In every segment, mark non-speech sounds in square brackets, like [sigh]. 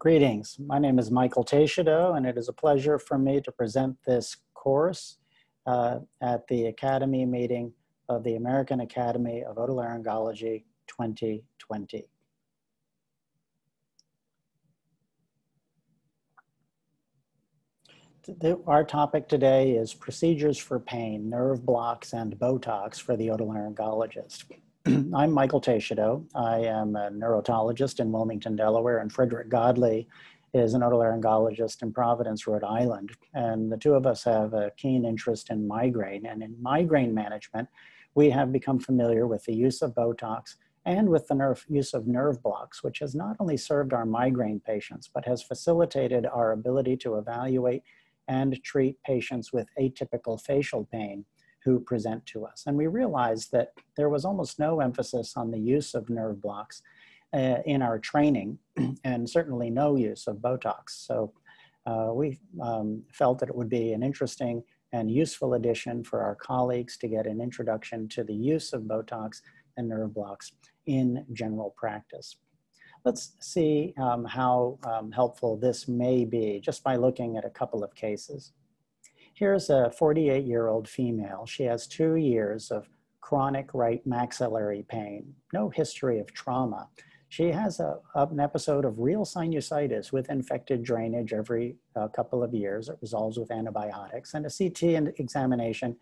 Greetings. My name is Michael Teixido, and it is a pleasure for me to present this course uh, at the Academy meeting of the American Academy of Otolaryngology 2020. Our topic today is procedures for pain, nerve blocks, and Botox for the otolaryngologist. [clears throat] I'm Michael Teixido. I am a neurotologist in Wilmington, Delaware, and Frederick Godley is an otolaryngologist in Providence, Rhode Island. And the two of us have a keen interest in migraine. And in migraine management, we have become familiar with the use of Botox and with the use of nerve blocks, which has not only served our migraine patients, but has facilitated our ability to evaluate and treat patients with atypical facial pain who present to us. And we realized that there was almost no emphasis on the use of nerve blocks uh, in our training, [clears throat] and certainly no use of Botox. So uh, we um, felt that it would be an interesting and useful addition for our colleagues to get an introduction to the use of Botox and nerve blocks in general practice. Let's see um, how um, helpful this may be just by looking at a couple of cases. Here's a 48 year old female. She has two years of chronic right maxillary pain, no history of trauma. She has a, an episode of real sinusitis with infected drainage every uh, couple of years. It resolves with antibiotics, and a CT examination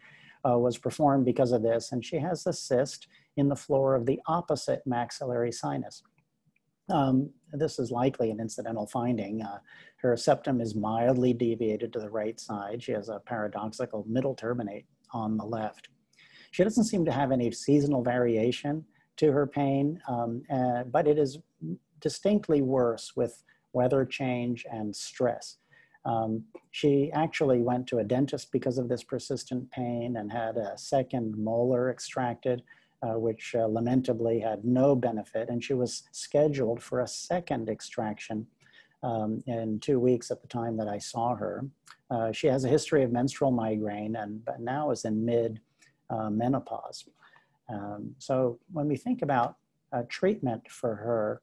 uh, was performed because of this. And she has a cyst in the floor of the opposite maxillary sinus. Um, this is likely an incidental finding. Uh, her septum is mildly deviated to the right side. She has a paradoxical middle turbinate on the left. She doesn't seem to have any seasonal variation to her pain, um, uh, but it is distinctly worse with weather change and stress. Um, she actually went to a dentist because of this persistent pain and had a second molar extracted uh, which uh, lamentably had no benefit. And she was scheduled for a second extraction um, in two weeks at the time that I saw her. Uh, she has a history of menstrual migraine and but now is in mid uh, menopause. Um, so when we think about treatment for her,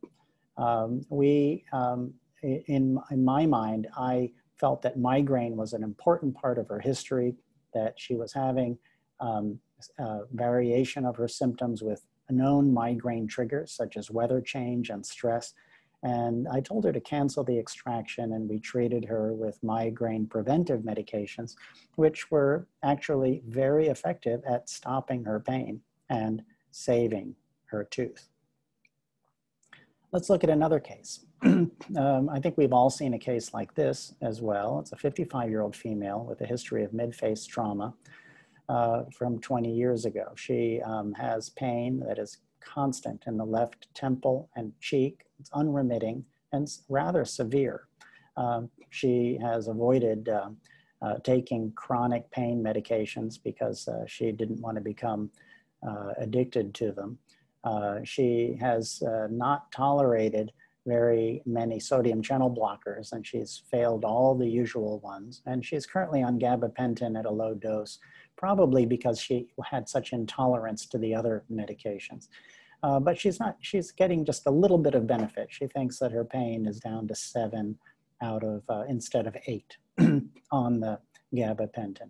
um, we, um, in, in my mind, I felt that migraine was an important part of her history, that she was having um, uh, variation of her symptoms with known migraine triggers such as weather change and stress. And I told her to cancel the extraction and we treated her with migraine preventive medications, which were actually very effective at stopping her pain and saving her tooth. Let's look at another case. [clears throat] um, I think we've all seen a case like this as well. It's a 55 year old female with a history of mid face trauma uh, from 20 years ago. She um, has pain that is constant in the left temple and cheek. It's unremitting and rather severe. Um, she has avoided uh, uh, taking chronic pain medications because uh, she didn't want to become uh, addicted to them. Uh, she has not tolerated very many sodium channel blockers and she's failed all the usual ones. And she's currently on gabapentin at a low dose probably because she had such intolerance to the other medications. Uh, but she's not, she's getting just a little bit of benefit. She thinks that her pain is down to seven out of, uh, instead of eight [clears throat] on the gabapentin.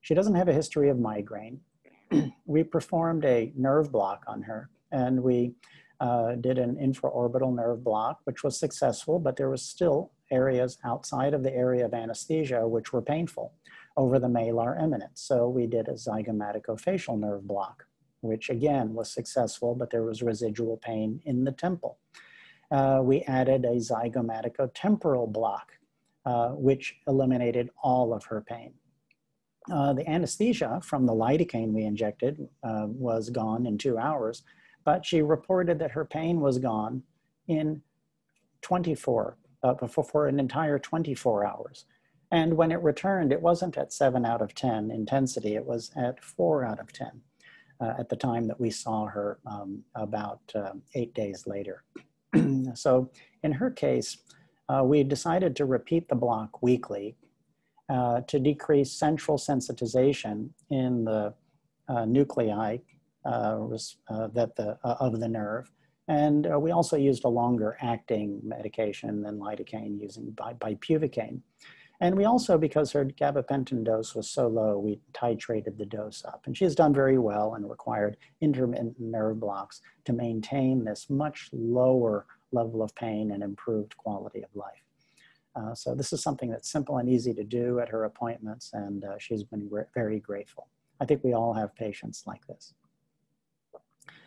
She doesn't have a history of migraine. [clears throat] we performed a nerve block on her and we uh, did an infraorbital nerve block, which was successful, but there was still areas outside of the area of anesthesia which were painful over the malar eminence. So we did a zygomaticofacial nerve block, which again was successful, but there was residual pain in the temple. Uh, we added a zygomaticotemporal block, uh, which eliminated all of her pain. Uh, the anesthesia from the lidocaine we injected uh, was gone in two hours, but she reported that her pain was gone in 24, uh, for, for an entire 24 hours. And when it returned, it wasn't at seven out of 10 intensity, it was at four out of 10 uh, at the time that we saw her um, about uh, eight days later. [clears throat] so in her case, uh, we decided to repeat the block weekly uh, to decrease central sensitization in the uh, nuclei uh, that the, of the nerve And uh, we also used a longer acting medication than lidocaine using bupivacaine. And we also, because her gabapentin dose was so low, we titrated the dose up. And she has done very well and required intermittent nerve blocks to maintain this much lower level of pain and improved quality of life. Uh, so this is something that's simple and easy to do at her appointments, and uh, she's been very grateful. I think we all have patients like this.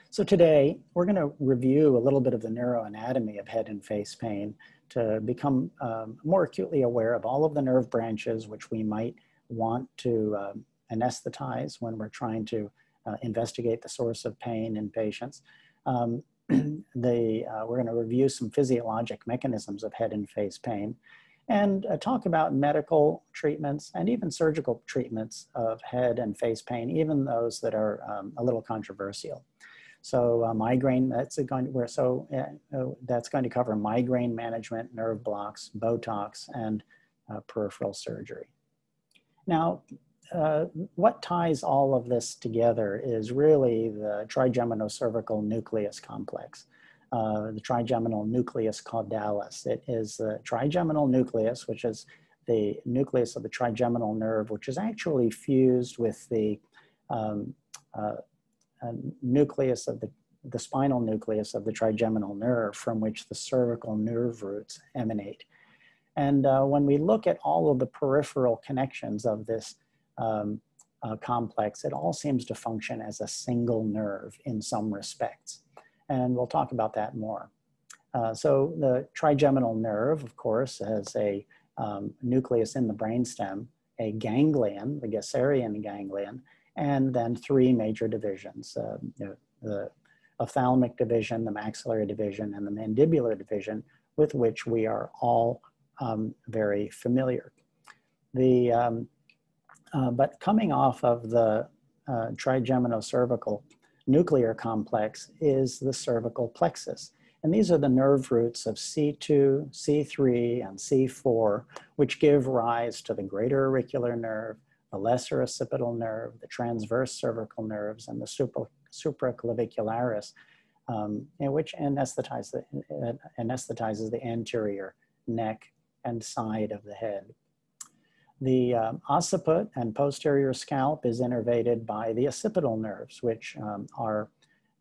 So today, we're going to review a little bit of the neuroanatomy of head and face pain to become um, more acutely aware of all of the nerve branches which we might want to um, anesthetize when we're trying to uh, investigate the source of pain in patients. Um, [clears throat] the, uh, we're going to review some physiologic mechanisms of head and face pain and uh, talk about medical treatments and even surgical treatments of head and face pain, even those that are um, a little controversial. So uh, migraine, that's going to, where, so uh, that's going to cover migraine management, nerve blocks, Botox, and uh, peripheral surgery. Now, uh, what ties all of this together is really the trigeminocervical nucleus complex. Uh, the trigeminal nucleus caudalis. It is the trigeminal nucleus, which is the nucleus of the trigeminal nerve, which is actually fused with the um, uh, nucleus of the, the spinal nucleus of the trigeminal nerve from which the cervical nerve roots emanate. And uh, when we look at all of the peripheral connections of this um, uh, complex, it all seems to function as a single nerve in some respects. And we'll talk about that more. Uh, so the trigeminal nerve, of course, has a um, nucleus in the brainstem, a ganglion, the Gasserian ganglion, and then three major divisions, uh, you know, the ophthalmic division, the maxillary division, and the mandibular division, with which we are all um, very familiar. The um, uh, but coming off of the uh, trigeminocervical nuclear complex is the cervical plexus. And these are the nerve roots of C2, C3, and C4, which give rise to the greater auricular nerve, the lesser occipital nerve, the transverse cervical nerves, and the supra, supraclavicularis, um, which anesthetize the, anesthetizes the anterior neck and side of the head. The um, occiput and posterior scalp is innervated by the occipital nerves, which um, are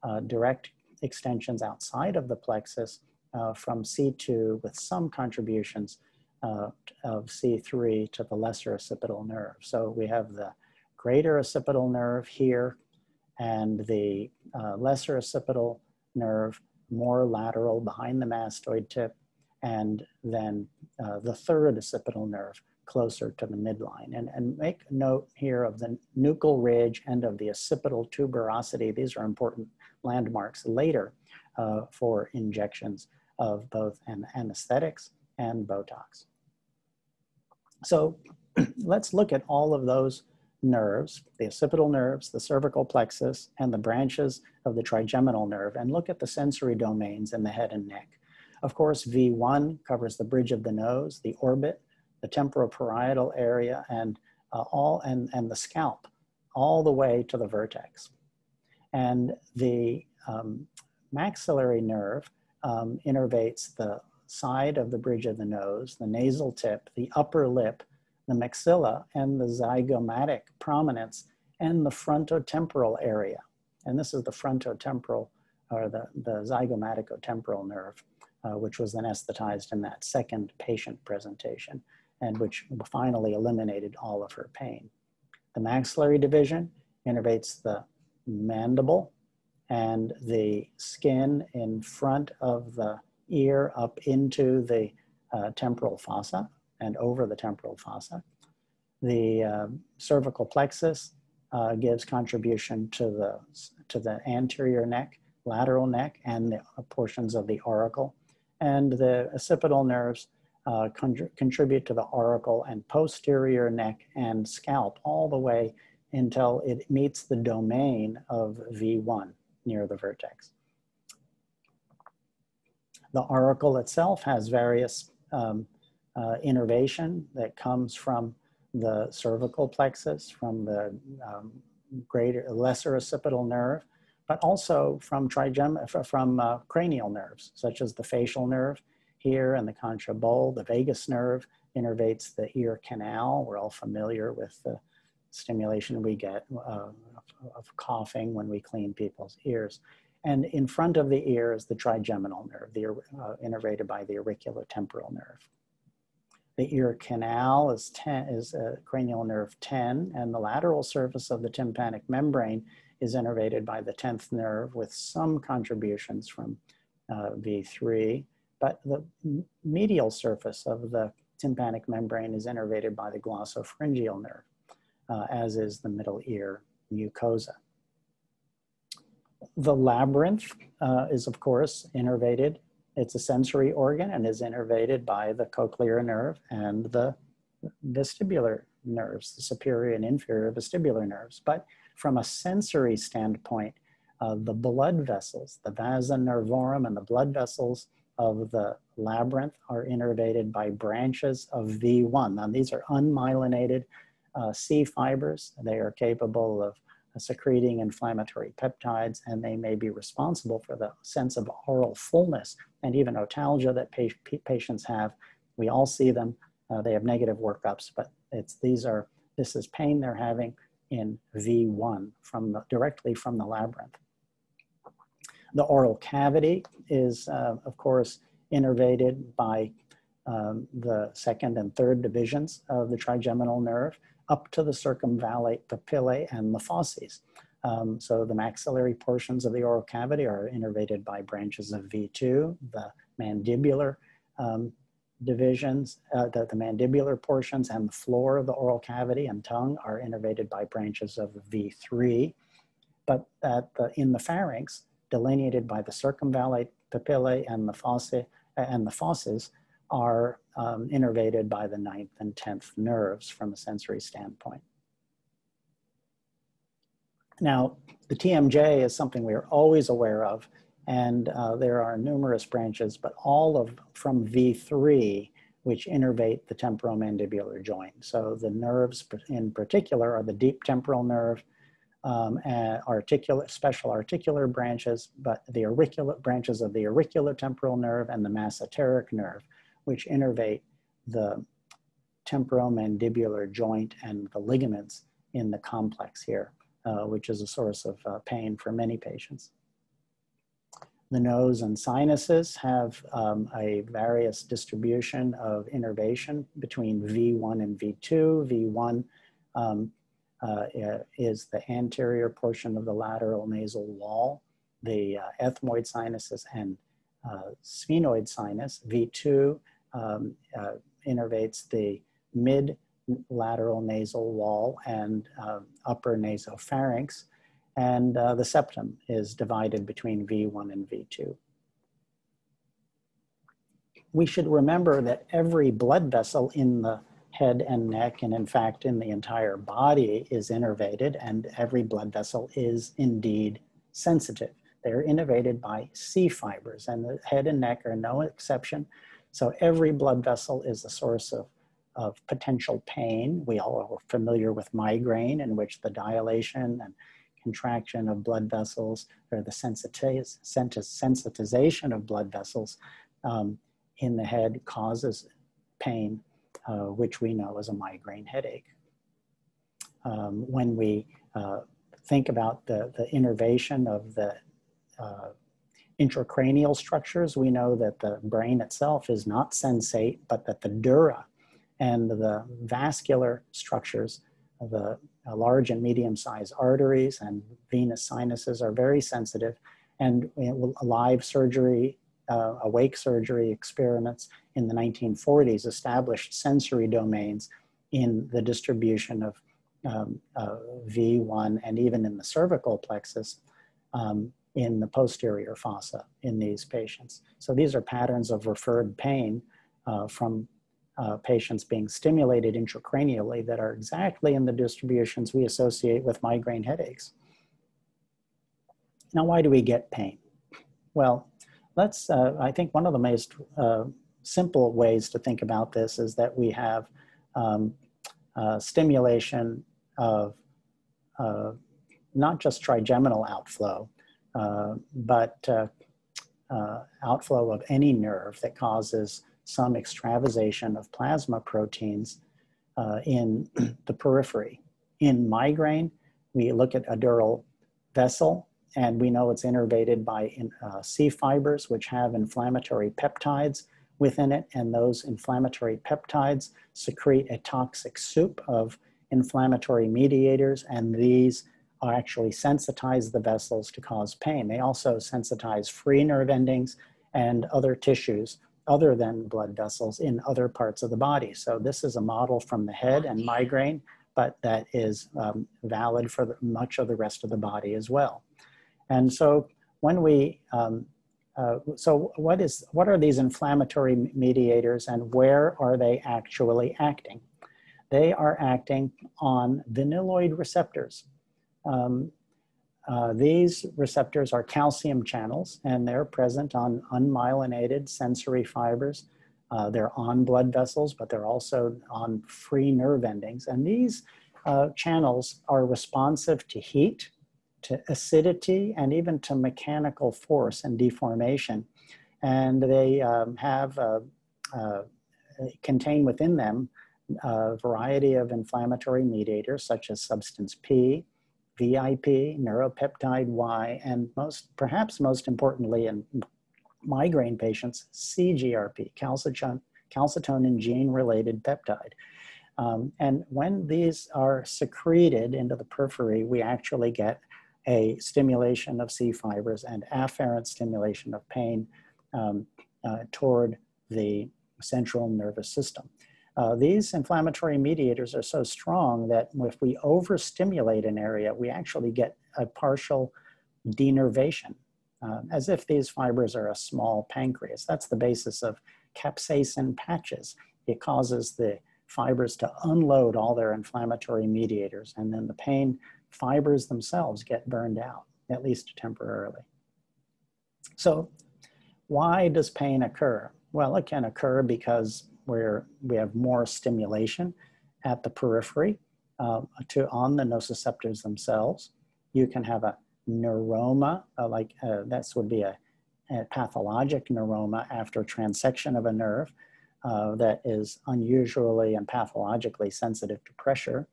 uh, direct extensions outside of the plexus uh, from C2 with some contributions uh, of C3 to the lesser occipital nerve. So we have the greater occipital nerve here and the uh, lesser occipital nerve more lateral behind the mastoid tip and then uh, the third occipital nerve closer to the midline. And, and make note here of the nuchal ridge and of the occipital tuberosity. These are important landmarks later uh, for injections of both an anesthetics and Botox. So [clears throat] let's look at all of those nerves, the occipital nerves, the cervical plexus, and the branches of the trigeminal nerve, and look at the sensory domains in the head and neck. Of course, V1 covers the bridge of the nose, the orbit, the temporoparietal area, and uh, all and, and the scalp, all the way to the vertex. And the um, maxillary nerve um, innervates the side of the bridge of the nose, the nasal tip, the upper lip, the maxilla, and the zygomatic prominence, and the frontotemporal area. And this is the frontotemporal, or the, the zygomaticotemporal nerve, uh, which was anesthetized in that second patient presentation and which finally eliminated all of her pain. The maxillary division innervates the mandible and the skin in front of the ear up into the uh, temporal fossa and over the temporal fossa. The uh, cervical plexus uh, gives contribution to the, to the anterior neck, lateral neck, and the portions of the auricle. And the occipital nerves uh, contribute to the auricle and posterior neck and scalp all the way until it meets the domain of V1 near the vertex. The auricle itself has various um, uh, innervation that comes from the cervical plexus, from the um, greater, lesser occipital nerve, but also from, trigem from uh, cranial nerves, such as the facial nerve here and the concha bowl. The vagus nerve innervates the ear canal. We're all familiar with the stimulation we get uh, of coughing when we clean people's ears. And in front of the ear is the trigeminal nerve, the, uh, innervated by the auriculotemporal nerve. The ear canal is, ten, is a cranial nerve 10, and the lateral surface of the tympanic membrane is innervated by the 10th nerve with some contributions from uh, V3, but the medial surface of the tympanic membrane is innervated by the glossopharyngeal nerve, uh, as is the middle ear mucosa. The labyrinth uh, is, of course, innervated. It's a sensory organ and is innervated by the cochlear nerve and the vestibular nerves, the superior and inferior vestibular nerves. But from a sensory standpoint, uh, the blood vessels, the vasa nervorum and the blood vessels of the labyrinth are innervated by branches of V1. Now, these are unmyelinated uh, C fibers. They are capable of secreting inflammatory peptides, and they may be responsible for the sense of aural fullness and even otalgia that pa patients have. We all see them. Uh, they have negative workups, but it's these are this is pain they're having in V1 from the, directly from the labyrinth. The oral cavity is, uh, of course, innervated by um, the second and third divisions of the trigeminal nerve up to the circumvallate papillae and the fauces. Um, so the maxillary portions of the oral cavity are innervated by branches of V2, the mandibular um, divisions, uh, the, the, mandibular portions and the floor of the oral cavity and tongue are innervated by branches of V3. But the, in the pharynx, delineated by the circumvallate papillae and the fossa and the fauces, are um, innervated by the ninth and 10th nerves from a sensory standpoint. Now, the TMJ is something we are always aware of, and uh, there are numerous branches, but all of from V3, which innervate the temporomandibular joint. So the nerves in particular are the deep temporal nerve, um, special articular branches, but the auricular branches of the auricular temporal nerve and the masseteric nerve which innervate the temporomandibular joint and the ligaments in the complex here, uh, which is a source of uh, pain for many patients. The nose and sinuses have um, a various distribution of innervation between V1 and V2. V1 um, uh, is the anterior portion of the lateral nasal wall. The uh, ethmoid sinuses and uh, sphenoid sinus, V2, um, uh, innervates the mid lateral nasal wall and uh, upper nasopharynx, and uh, the septum is divided between V1 and V2. We should remember that every blood vessel in the head and neck, and in fact in the entire body, is innervated, and every blood vessel is indeed sensitive. They're innervated by C fibers, and the head and neck are no exception. So every blood vessel is a source of, of potential pain. We all are familiar with migraine in which the dilation and contraction of blood vessels or the sensitiz sensitization of blood vessels um, in the head causes pain, uh, which we know as a migraine headache. Um, when we uh, think about the, the innervation of the uh, intracranial structures, we know that the brain itself is not sensate, but that the dura and the vascular structures, the uh, large and medium-sized arteries and venous sinuses are very sensitive. And live surgery, uh, awake surgery experiments in the 1940s established sensory domains in the distribution of um, uh, V1 and even in the cervical plexus um, in the posterior fossa in these patients. So these are patterns of referred pain uh, from uh, patients being stimulated intracranially that are exactly in the distributions we associate with migraine headaches. Now, why do we get pain? Well, let's, uh, I think one of the most uh, simple ways to think about this is that we have um, uh, stimulation of uh, not just trigeminal outflow, but uh, uh, outflow of any nerve that causes some extravasation of plasma proteins uh, in [clears throat] the periphery. In migraine, we look at a dural vessel and we know it's innervated by uh, C fibers, which have inflammatory peptides within it, and those inflammatory peptides secrete a toxic soup of inflammatory mediators, and these actually sensitize the vessels to cause pain. They also sensitize free nerve endings and other tissues other than blood vessels in other parts of the body. So this is a model from the head and migraine, but that is um, valid for the, much of the rest of the body as well. And so when we, um, uh, so what is, what are these inflammatory mediators and where are they actually acting? They are acting on vanilloid receptors. Um, uh, these receptors are calcium channels and they're present on unmyelinated sensory fibers. Uh, they're on blood vessels, but they're also on free nerve endings. And these uh, channels are responsive to heat, to acidity, and even to mechanical force and deformation. And they um, have uh, uh, contain within them a variety of inflammatory mediators such as substance P, VIP, neuropeptide Y, and most, perhaps most importantly in migraine patients, CGRP, calcitonin, calcitonin gene-related peptide. Um, and when these are secreted into the periphery, we actually get a stimulation of C fibers and afferent stimulation of pain um, uh, toward the central nervous system. Uh, these inflammatory mediators are so strong that if we overstimulate an area, we actually get a partial denervation, uh, as if these fibers are a small pancreas. That's the basis of capsaicin patches. It causes the fibers to unload all their inflammatory mediators, and then the pain fibers themselves get burned out, at least temporarily. So why does pain occur? Well, it can occur because where we have more stimulation at the periphery uh, to on the nociceptors themselves. You can have a neuroma, uh, like uh, that would be a, a, pathologic neuroma after transection of a nerve uh, that is unusually and pathologically sensitive to pressure.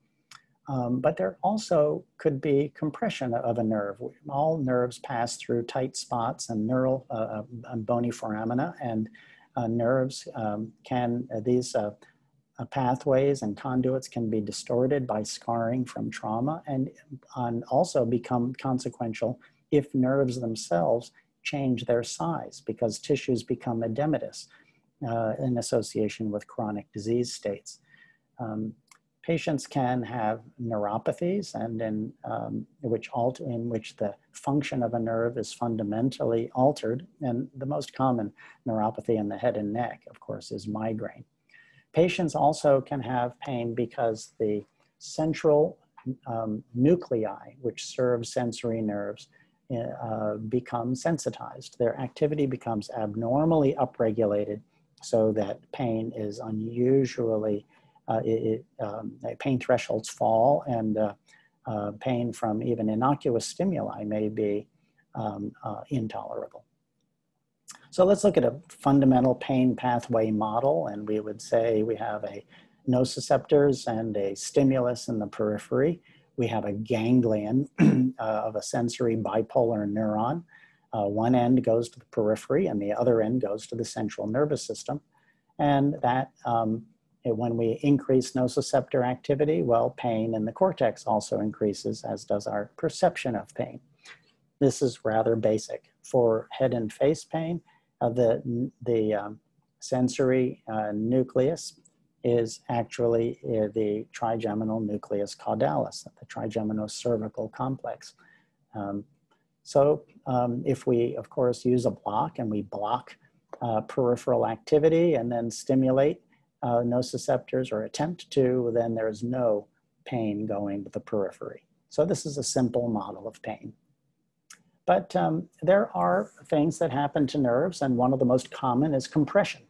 Um, but there also could be compression of a nerve. All nerves pass through tight spots and neural uh, uh, bony foramina, and nerves um, can, uh, these uh, pathways and conduits can be distorted by scarring from trauma and, and also become consequential if nerves themselves change their size because tissues become edematous uh, in association with chronic disease states. Um, patients can have neuropathies and in um, which alter, in which the function of a nerve is fundamentally altered. And the most common neuropathy in the head and neck, of course, is migraine. Patients also can have pain because the central um, nuclei, which serve sensory nerves, uh, become sensitized. Their activity becomes abnormally upregulated so that pain is unusually uh, it, it, um, pain thresholds fall and uh, uh, pain from even innocuous stimuli may be um, intolerable. So let's look at a fundamental pain pathway model and we would say we have a nociceptors and a stimulus in the periphery. We have a ganglion [clears throat] uh, of a sensory bipolar neuron. Uh, one end goes to the periphery and the other end goes to the central nervous system. And that um, when we increase nociceptor activity, well, pain in the cortex also increases, as does our perception of pain. This is rather basic. For head and face pain, uh, the, the um, sensory uh, nucleus is actually uh, the trigeminal nucleus caudalis, the trigeminal cervical complex. Um, so um, if we, of course, use a block and we block uh, peripheral activity and then stimulate uh, nociceptors or attempt to, then there's no pain going to the periphery. So this is a simple model of pain. But um, there are things that happen to nerves, and one of the most common is compression.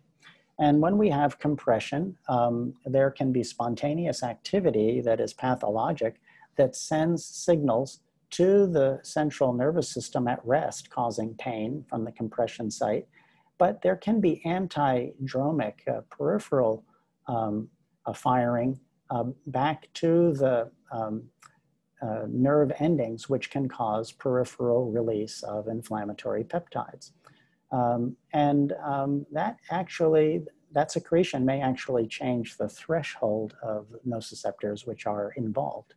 And when we have compression, um, there can be spontaneous activity that is pathologic that sends signals to the central nervous system at rest, causing pain from the compression site. But there can be antidromic uh, peripheral um, uh, firing uh, back to the um, uh, nerve endings, which can cause peripheral release of inflammatory peptides. Um, and um, that actually, that secretion may actually change the threshold of nociceptors which are involved.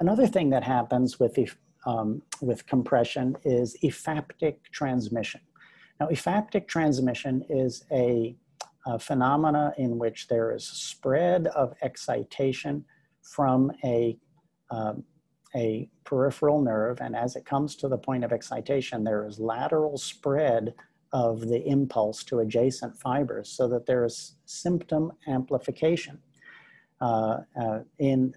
Another thing that happens with, um, with compression is ephaptic transmission. Now, ephaptic transmission is a, a phenomena in which there is spread of excitation from a, um, a peripheral nerve, and as it comes to the point of excitation, there is lateral spread of the impulse to adjacent fibers so that there is symptom amplification. Uh, uh, in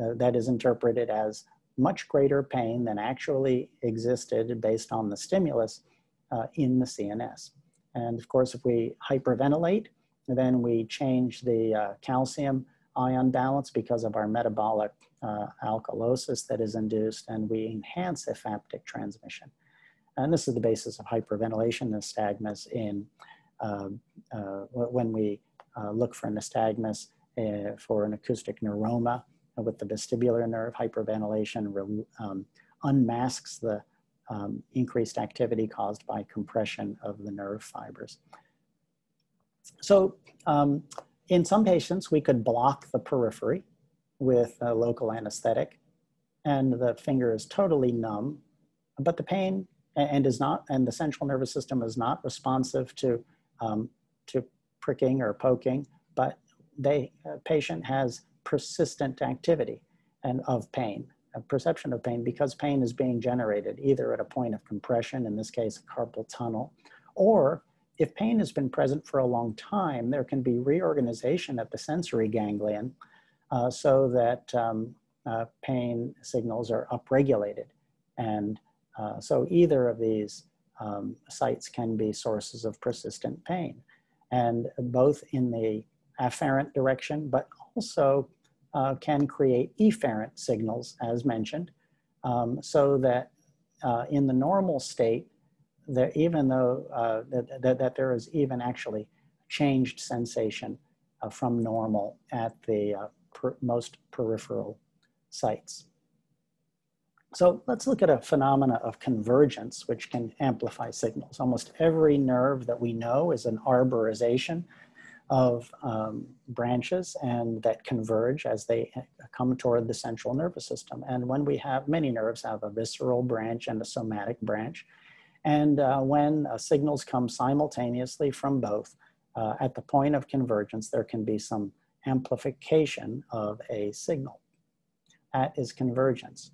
uh, that is interpreted as much greater pain than actually existed based on the stimulus uh, in the CNS. And of course, if we hyperventilate, then we change the uh, calcium ion balance because of our metabolic uh, alkalosis that is induced, and we enhance ephaptic transmission. And this is the basis of hyperventilation nystagmus in um, uh, when we uh, look for nystagmus for an acoustic neuroma with the vestibular nerve hyperventilation um, unmasks the um, increased activity caused by compression of the nerve fibers. So um, in some patients, we could block the periphery with a local anesthetic and the finger is totally numb, but the pain and is not, and the central nervous system is not responsive to, um, to pricking or poking, but the patient has persistent activity and of pain, perception of pain because pain is being generated either at a point of compression, in this case, a carpal tunnel, or if pain has been present for a long time, there can be reorganization at the sensory ganglion uh, so that um, uh, pain signals are upregulated. And uh, so either of these um, sites can be sources of persistent pain. And both in the afferent direction, but also uh, can create efferent signals, as mentioned, um, so that uh, in the normal state, that even though uh, that, that, that, there is even actually changed sensation uh, from normal at the uh, per most peripheral sites. So let's look at a phenomena of convergence, which can amplify signals. Almost every nerve that we know is an arborization of um, branches and that converge as they uh, come toward the central nervous system. And when we have, many nerves have a visceral branch and a somatic branch. And uh, when uh, signals come simultaneously from both, uh, at the point of convergence, there can be some amplification of a signal. That is convergence.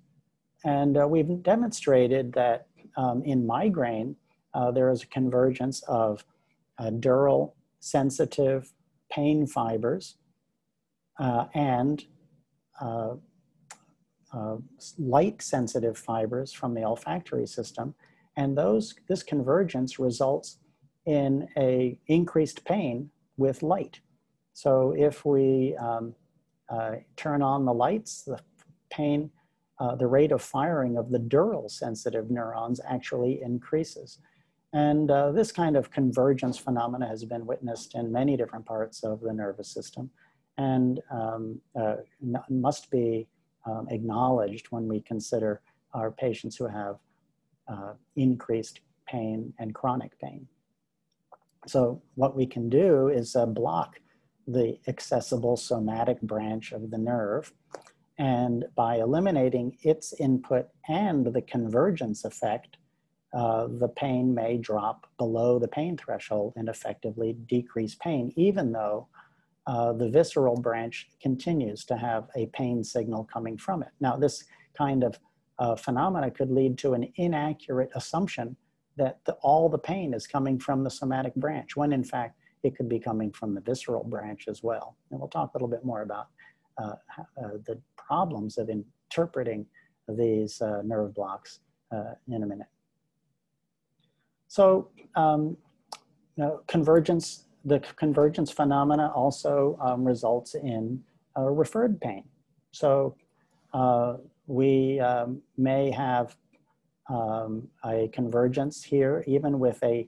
And uh, we've demonstrated that um, in migraine, uh, there is a convergence of dural sensitive pain fibers uh, and uh, uh, light sensitive fibers from the olfactory system. And those, this convergence results in a increased pain with light. So if we um, uh, turn on the lights, the pain, uh, the rate of firing of the dural sensitive neurons actually increases. And uh, this kind of convergence phenomena has been witnessed in many different parts of the nervous system and um, uh, must be um, acknowledged when we consider our patients who have uh, increased pain and chronic pain. So what we can do is uh, block the accessible somatic branch of the nerve and by eliminating its input and the convergence effect, uh, the pain may drop below the pain threshold and effectively decrease pain, even though uh, the visceral branch continues to have a pain signal coming from it. Now, this kind of uh, phenomena could lead to an inaccurate assumption that the, all the pain is coming from the somatic branch, when in fact it could be coming from the visceral branch as well. And we'll talk a little bit more about uh, uh, the problems of interpreting these uh, nerve blocks in a minute. So um, you know, convergence, the convergence phenomena also um, results in uh, referred pain. So uh, we um, may have um, a convergence here, even with a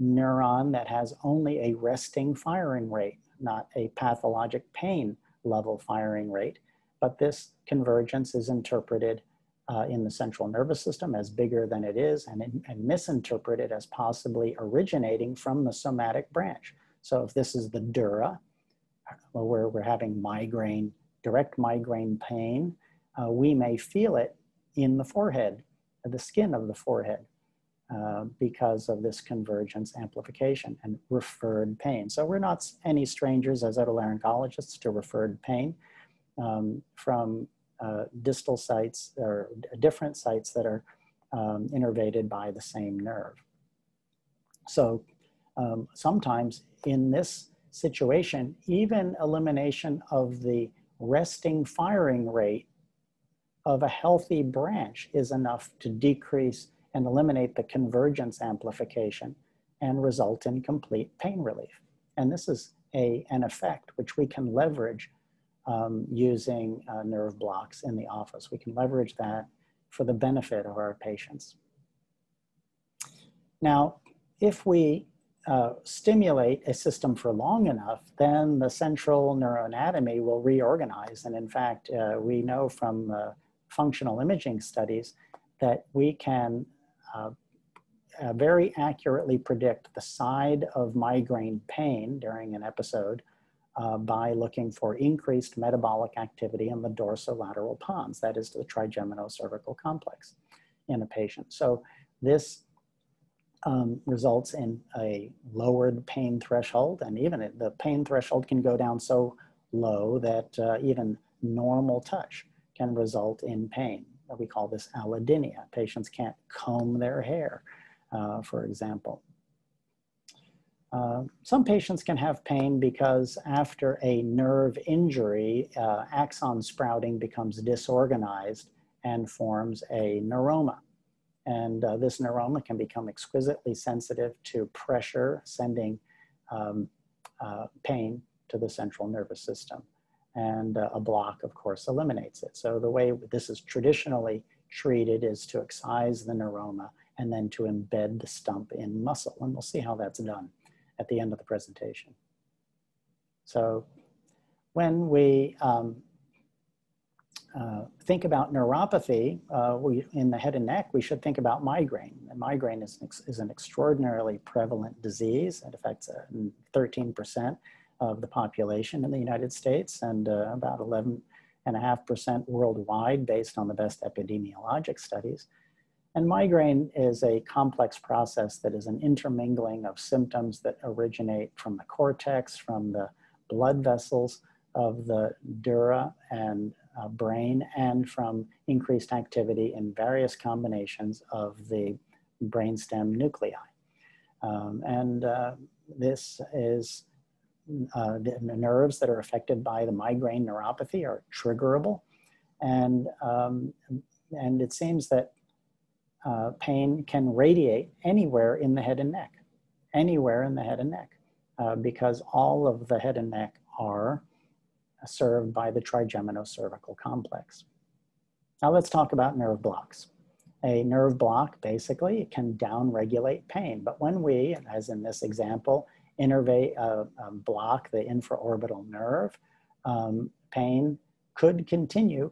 neuron that has only a resting firing rate, not a pathologic pain level firing rate. But this convergence is interpreted uh, in the central nervous system as bigger than it is and, and misinterpreted as possibly originating from the somatic branch. So if this is the dura, where we're having migraine, direct migraine pain, uh, we may feel it in the forehead, the skin of the forehead, uh, because of this convergence amplification and referred pain. So we're not any strangers as otolaryngologists to referred pain um, from uh, distal sites or different sites that are um, innervated by the same nerve. So um, sometimes in this situation, even elimination of the resting firing rate of a healthy branch is enough to decrease and eliminate the convergence amplification and result in complete pain relief. And this is a, an effect which we can leverage um, using uh, nerve blocks in the office. We can leverage that for the benefit of our patients. Now, if we uh, stimulate a system for long enough, then the central neuroanatomy will reorganize. And in fact, uh, we know from uh, functional imaging studies that we can uh, uh, very accurately predict the side of migraine pain during an episode uh, by looking for increased metabolic activity in the dorsolateral pons, that is the trigeminocervical complex in a patient. So this um, results in a lowered pain threshold, and even the pain threshold can go down so low that uh, even normal touch can result in pain. We call this allodynia. Patients can't comb their hair, uh, for example. Uh, some patients can have pain because after a nerve injury, uh, axon sprouting becomes disorganized and forms a neuroma. And uh, this neuroma can become exquisitely sensitive to pressure, sending um, uh, pain to the central nervous system. And uh, a block, of course, eliminates it. So the way this is traditionally treated is to excise the neuroma and then to embed the stump in muscle. And we'll see how that's done at the end of the presentation. So when we um, uh, think about neuropathy uh, we, in the head and neck, we should think about migraine. And migraine is, is an extraordinarily prevalent disease. It affects 13% uh, of the population in the United States and uh, about 11.5% worldwide based on the best epidemiologic studies. And migraine is a complex process that is an intermingling of symptoms that originate from the cortex, from the blood vessels of the dura and uh, brain and from increased activity in various combinations of the brainstem nuclei. Um, and uh, this is uh, the nerves that are affected by the migraine neuropathy are triggerable. And, um, and it seems that uh, pain can radiate anywhere in the head and neck, anywhere in the head and neck, uh, because all of the head and neck are served by the trigeminocervical complex. Now let's talk about nerve blocks. A nerve block basically can downregulate pain, but when we, as in this example, innervate block the infraorbital nerve, um, pain could continue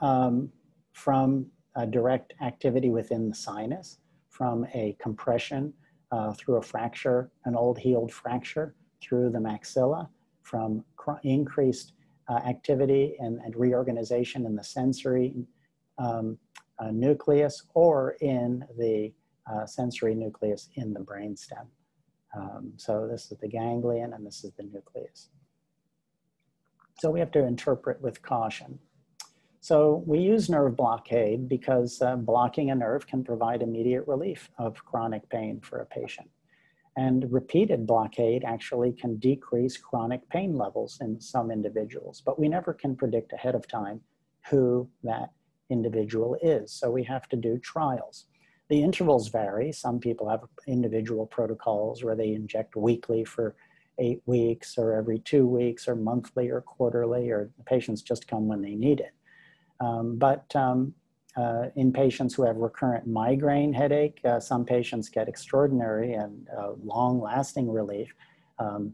um, from a direct activity within the sinus, from a compression uh, through a fracture, an old healed fracture through the maxilla, from increased uh, activity and, and, reorganization in the sensory um, uh, nucleus or in the uh, sensory nucleus in the brainstem. Um, so this is the ganglion and this is the nucleus. So we have to interpret with caution. So we use nerve blockade because uh, blocking a nerve can provide immediate relief of chronic pain for a patient. And repeated blockade actually can decrease chronic pain levels in some individuals, but we never can predict ahead of time who that individual is. So we have to do trials. The intervals vary. Some people have individual protocols where they inject weekly for eight weeks or every two weeks or monthly or quarterly, or the patients just come when they need it. Um, but um, uh, in patients who have recurrent migraine headache, uh, some patients get extraordinary and uh, long-lasting relief um,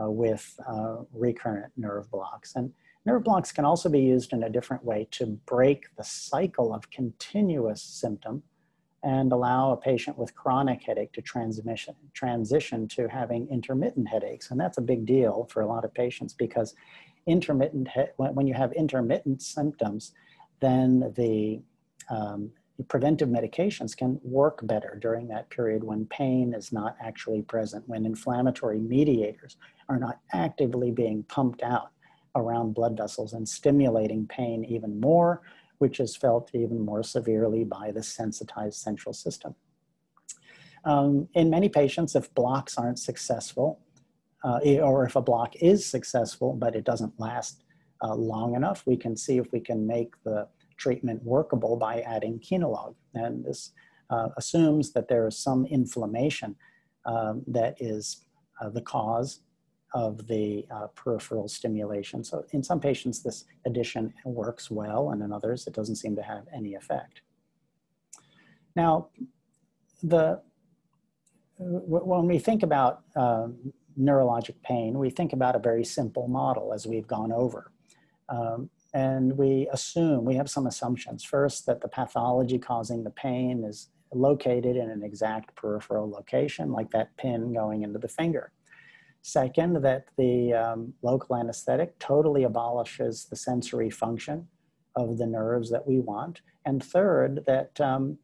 uh, with uh, recurrent nerve blocks. And nerve blocks can also be used in a different way to break the cycle of continuous symptom and allow a patient with chronic headache to transmission, transition to having intermittent headaches. And that's a big deal for a lot of patients because intermittent, when you have intermittent symptoms, then the um, preventive medications can work better during that period when pain is not actually present, when inflammatory mediators are not actively being pumped out around blood vessels and stimulating pain even more, which is felt even more severely by the sensitized central system. Um, in many patients, if blocks aren't successful, uh, or if a block is successful but it doesn't last uh, long enough, we can see if we can make the treatment workable by adding Kenalog. And this uh, assumes that there is some inflammation um, that is uh, the cause of the uh, peripheral stimulation. So in some patients, this addition works well, and in others, it doesn't seem to have any effect. Now, the, when we think about uh, neurologic pain, we think about a very simple model as we've gone over. Um, and we assume, we have some assumptions. First, that the pathology causing the pain is located in an exact peripheral location, like that pin going into the finger. Second, that the um, local anesthetic totally abolishes the sensory function of the nerves that we want. And third, that um,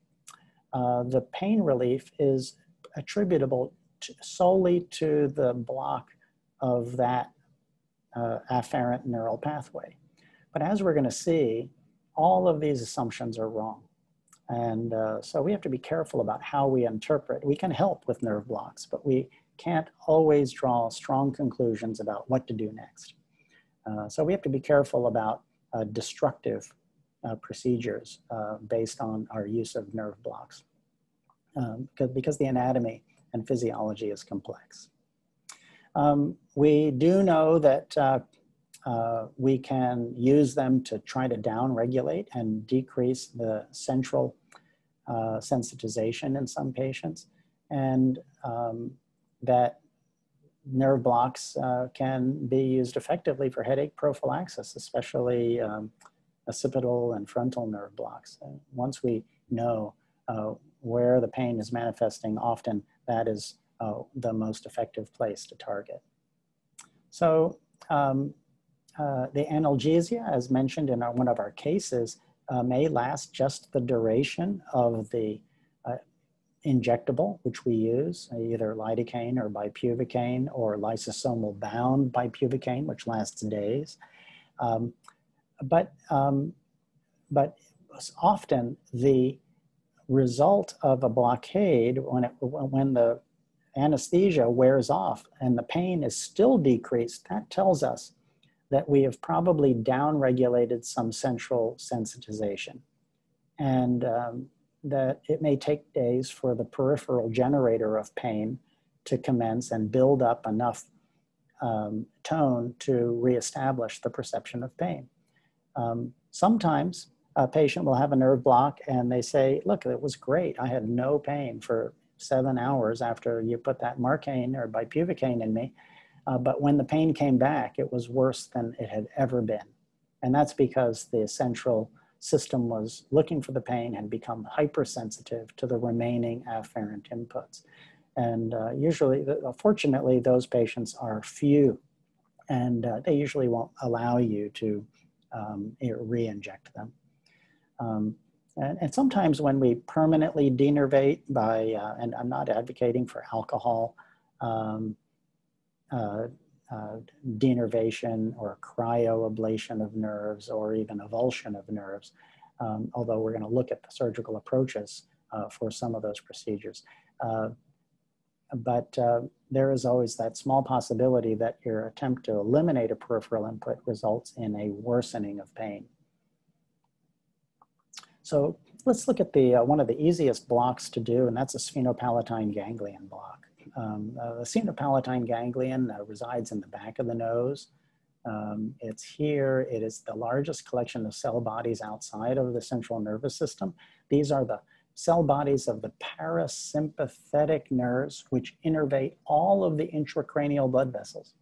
uh, the pain relief is attributable solely to the block of that uh, afferent neural pathway. But as we're going to see, all of these assumptions are wrong. And uh, so we have to be careful about how we interpret. We can help with nerve blocks, but we can't always draw strong conclusions about what to do next. Uh, so we have to be careful about uh, destructive uh, procedures uh, based on our use of nerve blocks um, because, because the anatomy and physiology is complex. Um, we do know that uh, uh, we can use them to try to downregulate and decrease the central sensitization in some patients. And um, that nerve blocks uh, can be used effectively for headache prophylaxis, especially um, occipital and frontal nerve blocks. Once we know uh, where the pain is manifesting, often that is uh, the most effective place to target. So um, uh, the analgesia, as mentioned in our, one of our cases, uh, may last just the duration of the injectable, which we use, either lidocaine or bupivacaine or liposomal bound bupivacaine, which lasts days. Um, but, um, but often the result of a blockade, when, it, when the anesthesia wears off and the pain is still decreased, that tells us that we have probably downregulated some central sensitization. And um, that it may take days for the peripheral generator of pain to commence and build up enough um, tone to reestablish the perception of pain. Um, sometimes a patient will have a nerve block and they say, look, it was great. I had no pain for seven hours after you put that Marcaine or bupivacaine in me. Uh, but when the pain came back, it was worse than it had ever been. And that's because the central system was looking for the pain and become hypersensitive to the remaining afferent inputs. And uh, usually, fortunately, those patients are few and uh, they usually won't allow you to um, re-inject them. Um, and, and, sometimes when we permanently denervate by, uh, and I'm not advocating for alcohol um, uh, uh, denervation or cryoablation of nerves or even avulsion of nerves, um, although we're going to look at the surgical approaches uh, for some of those procedures. Uh, but uh, there is always that small possibility that your attempt to eliminate a peripheral input results in a worsening of pain. So let's look at the uh, one of the easiest blocks to do, and that's a sphenopalatine ganglion block. Um, uh, the sphenopalatine ganglion uh, resides in the back of the nose, Um, it's here. It is the largest collection of cell bodies outside of the central nervous system. These are the cell bodies of the parasympathetic nerves, which innervate all of the intracranial blood vessels.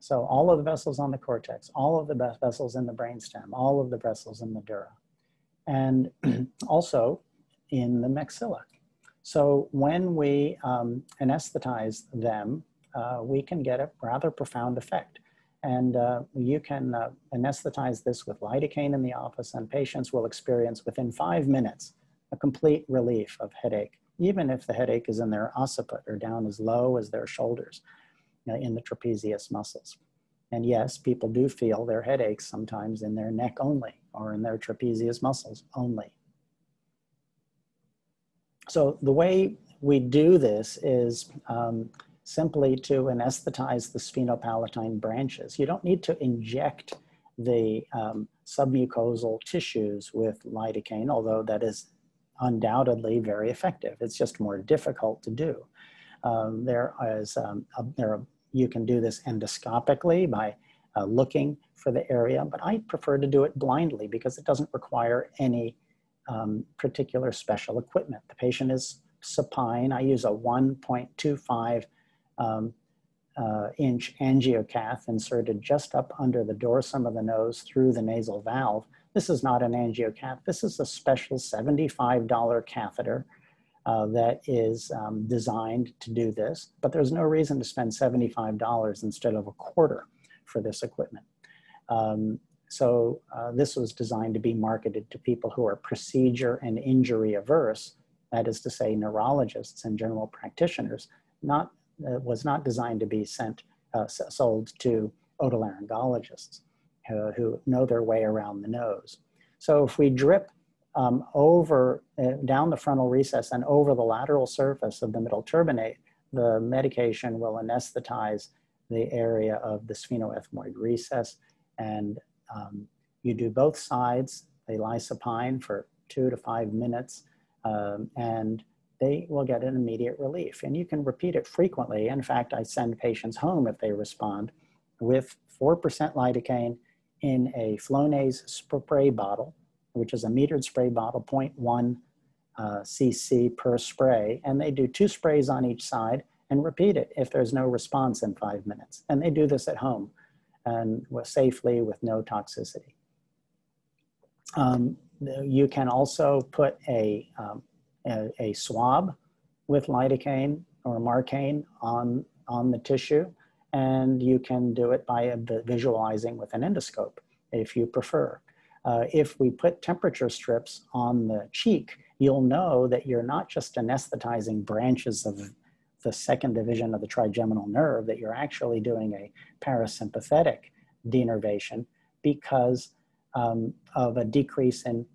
So all of the vessels on the cortex, all of the vessels in the brainstem, all of the vessels in the dura, and [clears throat] also in the maxilla. So when we um, anesthetize them, uh, we can get a rather profound effect. And uh, you can uh, anesthetize this with lidocaine in the office and patients will experience within five minutes a complete relief of headache, even if the headache is in their occiput or down as low as their shoulders uh, in the trapezius muscles. And yes, people do feel their headaches sometimes in their neck only or in their trapezius muscles only. So the way we do this is um, simply to anesthetize the sphenopalatine branches. You don't need to inject the um, submucosal tissues with lidocaine, although that is undoubtedly very effective. It's just more difficult to do. Um, there is, um, a, there are, you can do this endoscopically by uh, looking for the area, but I prefer to do it blindly because it doesn't require any um, particular special equipment. The patient is supine. I use a 1.25 um, uh, inch angiocath inserted just up under the dorsum of the nose through the nasal valve. This is not an angiocath. This is a special $75 catheter uh, that is um, designed to do this, but there's no reason to spend $75 instead of a quarter for this equipment. Um, so uh, this was designed to be marketed to people who are procedure and injury averse, that is to say neurologists and general practitioners, not, uh, was not designed to be sent, uh, sold to otolaryngologists uh, who know their way around the nose. So if we drip um, over, uh, down the frontal recess and over the lateral surface of the middle turbinate, the medication will anesthetize the area of the sphenoethmoid recess and um, you do both sides. They lie supine for two to five minutes um, and they will get an immediate relief. And you can repeat it frequently. In fact, I send patients home if they respond with 4% lidocaine in a Flonase spray bottle, which is a metered spray bottle, 0.1 uh, cc per spray. And they do two sprays on each side and repeat it if there's no response in five minutes. And they do this at home and safely with no toxicity. Um, you can also put a, um, a, a, swab with lidocaine or marcaine on, on the tissue, and you can do it by visualizing with an endoscope if you prefer. Uh, if we put temperature strips on the cheek, you'll know that you're not just anesthetizing branches of the second division of the trigeminal nerve, that you're actually doing a parasympathetic denervation because um, of a decrease in,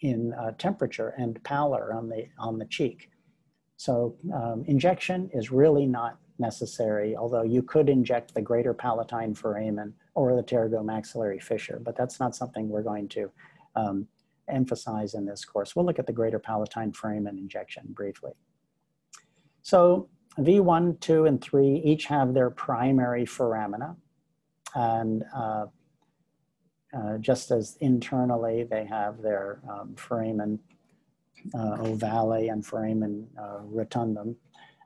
in uh, temperature and pallor on the, on the cheek. So um, injection is really not necessary, although you could inject the greater palatine foramen or the pterygomaxillary fissure, but that's not something we're going to um, emphasize in this course. We'll look at the greater palatine foramen injection briefly. So V1, 2, and 3 each have their primary foramina. And uh, uh, just as internally they have their um, foramen uh, ovale and foramen uh, rotundum.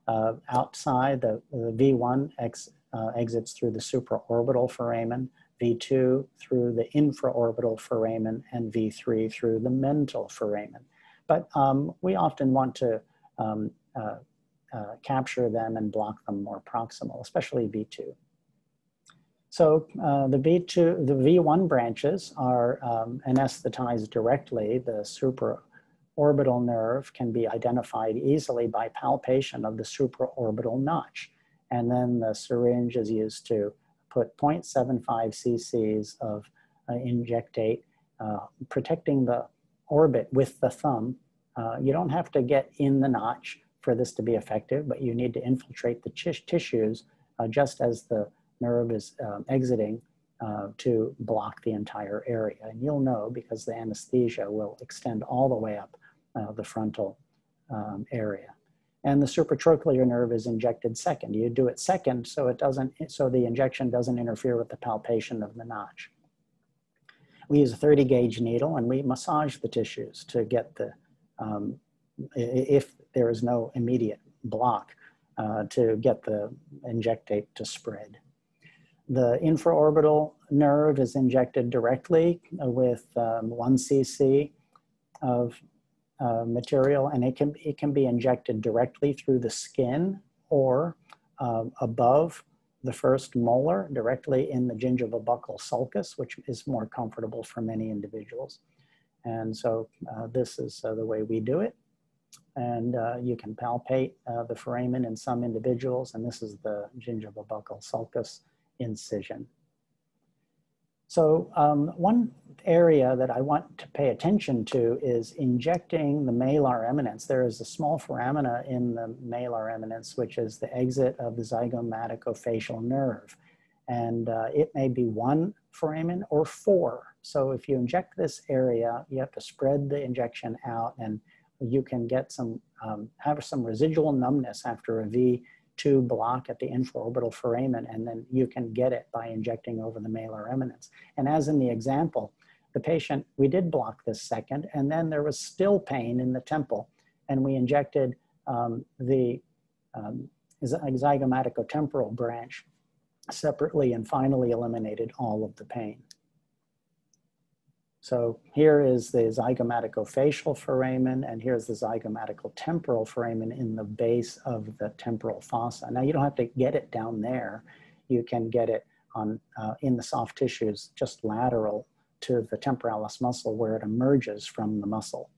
Uh, outside, the, the V1 ex, uh, exits through the supraorbital foramen, V2 through the infraorbital foramen, and V3 through the mental foramen. But um, we often want to um, uh, capture them and block them more proximal, especially V2. So uh, the V2, the V1 branches are um, anesthetized directly. The supraorbital nerve can be identified easily by palpation of the supraorbital notch. And then the syringe is used to put 0.75 cc's of uh, injectate, uh, protecting the orbit with the thumb. Uh, you don't have to get in the notch for this to be effective, but you need to infiltrate the tissues uh, just as the nerve is um, exiting uh, to block the entire area. And you'll know because the anesthesia will extend all the way up uh, the frontal um, area. and the supratrochlear nerve is injected second. You do it second so it doesn't, so the injection doesn't interfere with the palpation of the notch. We use a 30 gauge needle and we massage the tissues to get the, um, if there is no immediate block, uh, to get the injectate to spread. The infraorbital nerve is injected directly with um, 1 cc of uh, material and it can, it can be injected directly through the skin or uh, above the first molar directly in the gingiva buccal sulcus, which is more comfortable for many individuals. And so uh, this is uh, the way we do it. And uh, you can palpate uh, the foramen in some individuals, and this is the gingiva buccal sulcus incision. So um, one area that I want to pay attention to is injecting the malar eminence. There is a small foramina in the malar eminence, which is the exit of the zygomaticofacial nerve. And uh, it may be one foramen or four. So if you inject this area, you have to spread the injection out and you can get some, um, have some residual numbness after a V2 block at the infraorbital foramen, and then you can get it by injecting over the malar eminence. And as in the example, the patient, we did block this second, and then there was still pain in the temple, and we injected um, the um, zygomaticotemporal branch separately and finally eliminated all of the pain. So here is the zygomaticofacial foramen, and here's the zygomaticotemporal foramen in the base of the temporal fossa. Now you don't have to get it down there. You can get it on uh, in the soft tissues, just lateral to the temporalis muscle where it emerges from the muscle.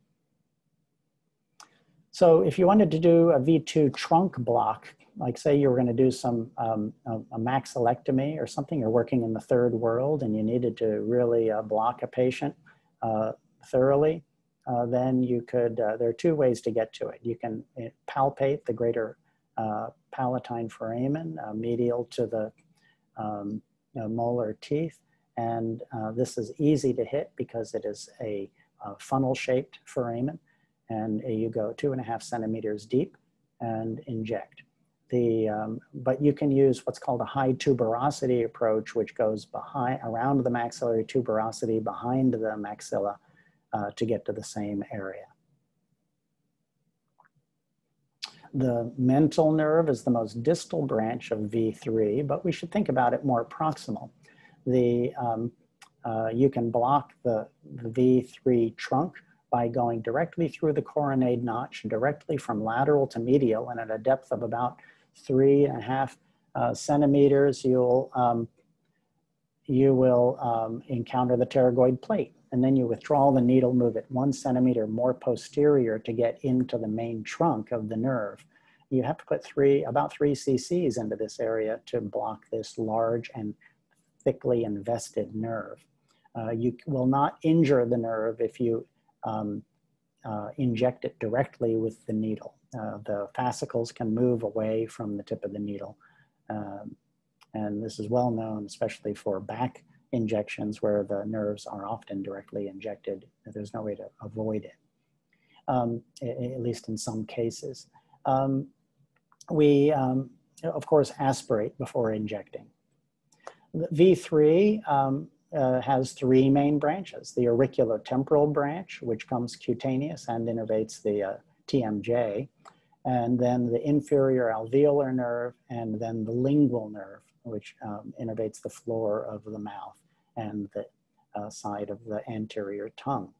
So if you wanted to do a V2 trunk block, like say you were going to do some um, a, a, maxillectomy or something, you're working in the third world and you needed to really uh, block a patient uh, thoroughly, uh, then you could, uh, there are two ways to get to it. You can uh, palpate the greater uh, palatine foramen medial to the um, molar teeth. And this is easy to hit because it is a funnel shaped foramen and you go two and a half centimeters deep and inject the, um, but you can use what's called a high tuberosity approach, which goes behind, around the maxillary tuberosity, behind the maxilla uh, to get to the same area. The mental nerve is the most distal branch of V3, but we should think about it more proximal. The, um, uh, you can block the, the V3 trunk by going directly through the coronoid notch, directly from lateral to medial, and at a depth of about three and a half uh, centimeters, you'll, um, you will um, encounter the pterygoid plate. And then you withdraw the needle, move it one centimeter more posterior to get into the main trunk of the nerve. You have to put three, about three cc's into this area to block this large and thickly invested nerve. Uh, you will not injure the nerve if you um, inject it directly with the needle. Uh, the fascicles can move away from the tip of the needle. Um, and this is well known, especially for back injections where the nerves are often directly injected. There's no way to avoid it, um, at least in some cases. Um, we, um, of course, aspirate before injecting. V3 um, uh, has three main branches. The auriculotemporal branch, which comes cutaneous and innervates the uh, TMJ, and then the inferior alveolar nerve, and then the lingual nerve, which um, innervates the floor of the mouth and the uh, side of the anterior tongue.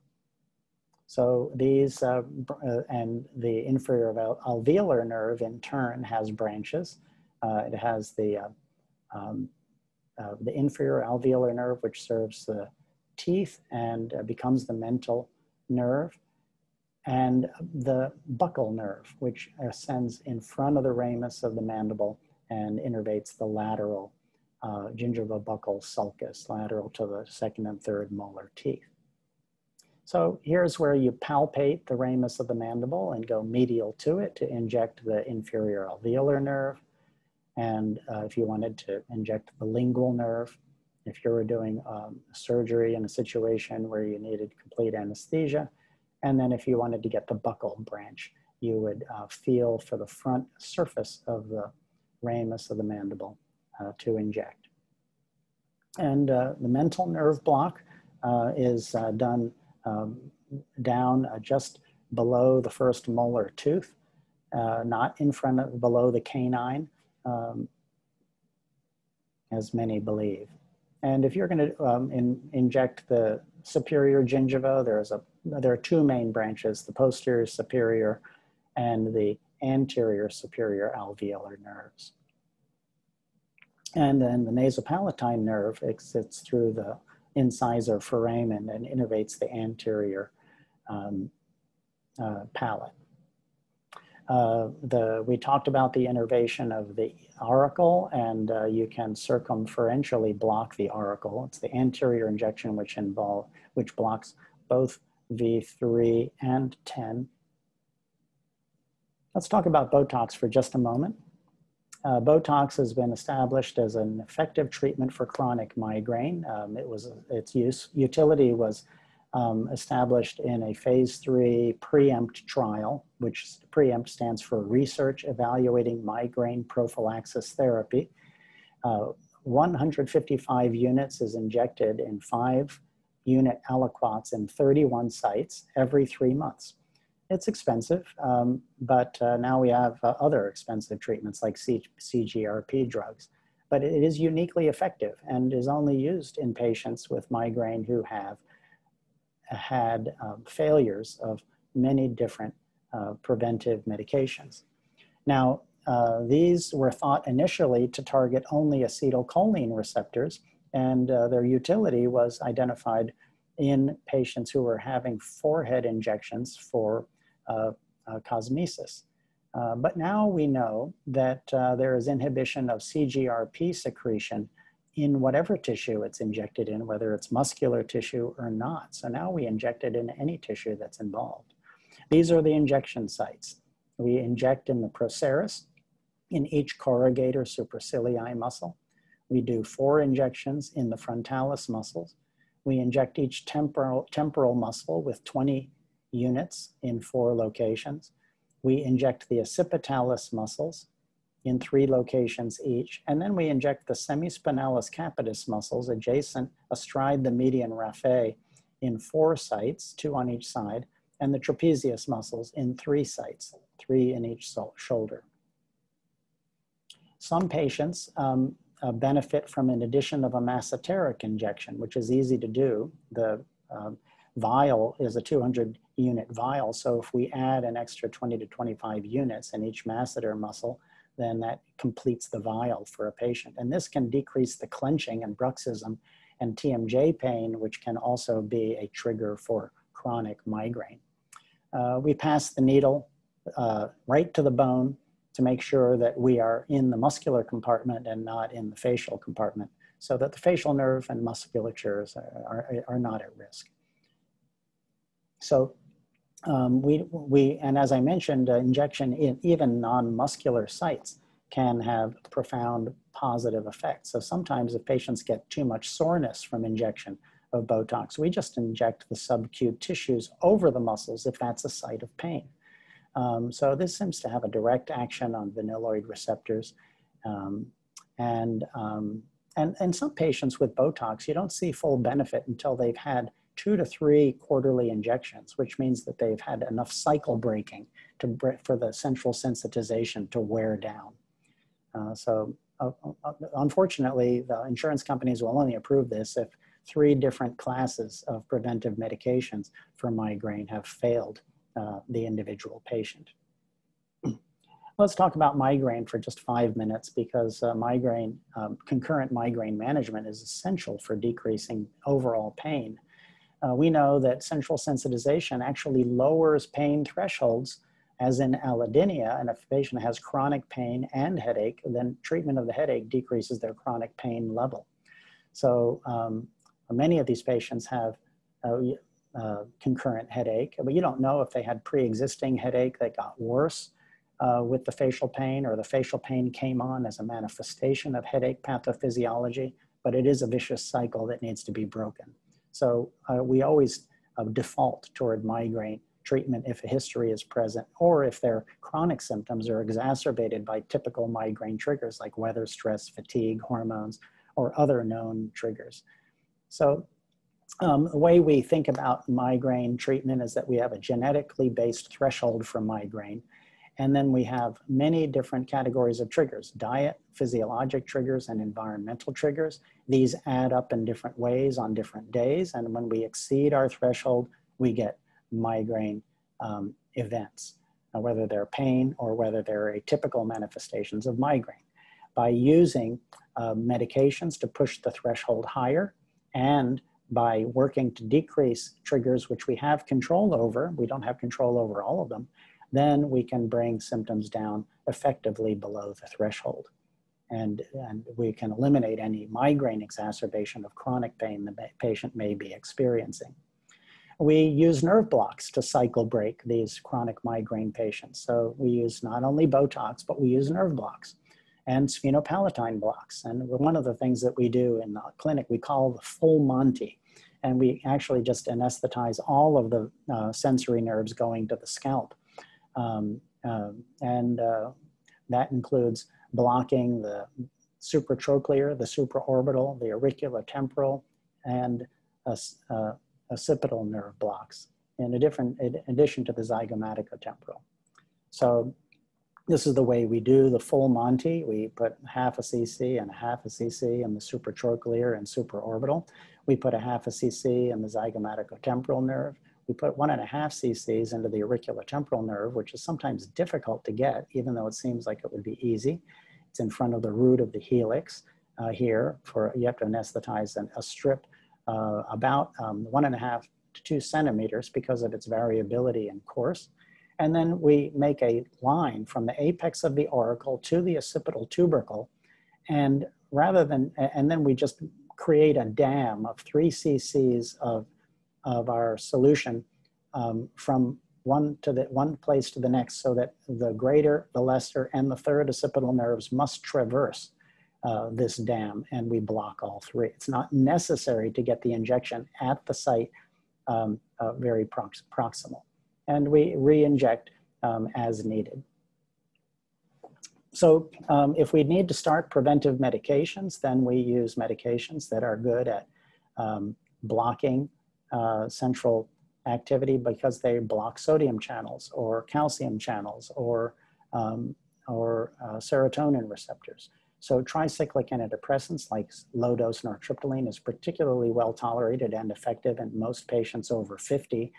So these, uh, uh, and the inferior alveolar nerve in turn has branches. Uh, it has the, uh, um, uh, the inferior alveolar nerve, which serves the teeth and becomes the mental nerve and the buccal nerve, which ascends in front of the ramus of the mandible and innervates the lateral uh, gingiva buccal sulcus, lateral to the second and third molar teeth. So here's where you palpate the ramus of the mandible and go medial to it to inject the inferior alveolar nerve. And uh, if you wanted to inject the lingual nerve, if you were doing um, surgery in a situation where you needed complete anesthesia, and then if you wanted to get the buccal branch, you would uh, feel for the front surface of the ramus of the mandible uh, to inject. And uh, the mental nerve block uh, is uh, done um, down just below the first molar tooth, not in front of below the canine, um, as many believe. And if you're going to um, in, inject the superior gingiva, there's a, there are two main branches, the posterior superior and the anterior superior alveolar nerves. And then the nasopalatine nerve exits through the incisor foramen and innervates the anterior um, uh, palate. Uh, the, we talked about the innervation of the auricle and uh, you can circumferentially block the auricle. It's the anterior injection which involve, which blocks both V3 and 10. Let's talk about Botox for just a moment. Uh, Botox has been established as an effective treatment for chronic migraine. Um, it was, its use, utility was um, established in a phase three preempt trial, which preempt stands for Research Evaluating Migraine Prophylaxis Therapy. Uh, 155 units is injected in five unit aliquots in 31 sites every three months. It's expensive, um, but uh, now we have uh, other expensive treatments like C CGRP drugs. But it is uniquely effective and is only used in patients with migraine who have had um, failures of many different uh, preventive medications. Now, uh, these were thought initially to target only acetylcholine receptors, and uh, their utility was identified in patients who were having forehead injections for uh, uh, cosmesis. Uh, but now we know that there is inhibition of CGRP secretion in whatever tissue it's injected in, whether it's muscular tissue or not. So now we inject it in any tissue that's involved. These are the injection sites. We inject in the procerus, in each corrugator supercilii muscle. We do four injections in the frontalis muscles. We inject each temporal, temporal muscle with 20 units in four locations. We inject the occipitalis muscles in three locations each. And then we inject the semispinalis capitis muscles adjacent astride the median raphe in four sites, two on each side, and the trapezius muscles in three sites, three in each shoulder. Some patients um, uh, benefit from an addition of a masseteric injection, which is easy to do. The uh, vial is a 200 unit vial, so if we add an extra 20 to 25 units in each masseter muscle, then that completes the vial for a patient. And this can decrease the clenching and bruxism and TMJ pain, which can also be a trigger for chronic migraine. Uh, we pass the needle uh, right to the bone to make sure that we are in the muscular compartment and not in the facial compartment so that the facial nerve and musculatures are, are, are not at risk. So um, we, we, and as I mentioned, uh, injection in even non-muscular sites can have profound positive effects. So sometimes if patients get too much soreness from injection of Botox, we just inject the subcute tissues over the muscles if that's a site of pain. Um, so this seems to have a direct action on vanilloid receptors. Um, and, um, and, and some patients with Botox, you don't see full benefit until they've had two to three quarterly injections, which means that they've had enough cycle breaking to, for the central sensitization to wear down. Uh, so uh, uh, unfortunately, the insurance companies will only approve this if three different classes of preventive medications for migraine have failed uh, the individual patient. [clears throat] Let's talk about migraine for just five minutes because uh, migraine, um, concurrent migraine management is essential for decreasing overall pain uh, we know that central sensitization actually lowers pain thresholds as in allodynia, and if a patient has chronic pain and headache, then treatment of the headache decreases their chronic pain level. So um, many of these patients have uh, uh, concurrent headache, but you don't know if they had pre-existing headache that got worse uh, with the facial pain or the facial pain came on as a manifestation of headache pathophysiology, but it is a vicious cycle that needs to be broken. So uh, we always uh, default toward migraine treatment if a history is present or if their chronic symptoms are exacerbated by typical migraine triggers like weather, stress, fatigue, hormones, or other known triggers. So um, the way we think about migraine treatment is that we have a genetically based threshold for migraine. And then we have many different categories of triggers, diet, physiologic triggers, and environmental triggers. These add up in different ways on different days. And when we exceed our threshold, we get migraine um, events, uh, whether they're pain or whether they're atypical manifestations of migraine. By using uh, medications to push the threshold higher and by working to decrease triggers which we have control over, we don't have control over all of them, then we can bring symptoms down effectively below the threshold. And, and we can eliminate any migraine exacerbation of chronic pain the patient may be experiencing. We use nerve blocks to cycle break these chronic migraine patients. So we use not only Botox, but we use nerve blocks and sphenopalatine blocks. And one of the things that we do in the clinic, we call the full Monty and we actually just anesthetize all of the uh, sensory nerves going to the scalp. Um, uh, and uh, that includes blocking the supratrochlear, the supraorbital, the auriculotemporal, and occipital nerve blocks, in, a different, in addition to the zygomaticotemporal. So this is the way we do the full Monty. We put half a cc and half a cc in the supratrochlear and supraorbital. We put a half a cc in the zygomaticotemporal nerve. We put one and a half cc's into the auriculotemporal nerve, which is sometimes difficult to get, even though it seems like it would be easy. It's in front of the root of the helix uh, here for, you have to anesthetize an, a strip uh, about um, one and a half to two centimeters because of its variability in course. And then we make a line from the apex of the auricle to the occipital tubercle. And rather than, and then we just create a dam of three cc's of, of our solution um, from one to the one place to the next so that the greater, the lesser, and the third occipital nerves must traverse uh, this dam and we block all three. It's not necessary to get the injection at the site um, uh, very prox proximal. And we re-inject um, as needed. So um, if we need to start preventive medications, then we use medications that are good at um, blocking uh, central activity because they block sodium channels or calcium channels or, um, or uh, serotonin receptors. So tricyclic antidepressants like low-dose nortriptyline is particularly well tolerated and effective in most patients over 50.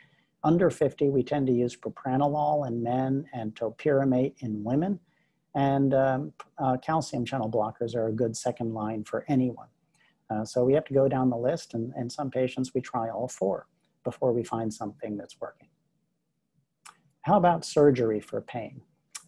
Under 50, we tend to use propranolol in men and topiramate in women. And um, uh, calcium channel blockers are a good second line for anyone. Uh, so we have to go down the list and in some patients we try all four before we find something that's working. How about surgery for pain?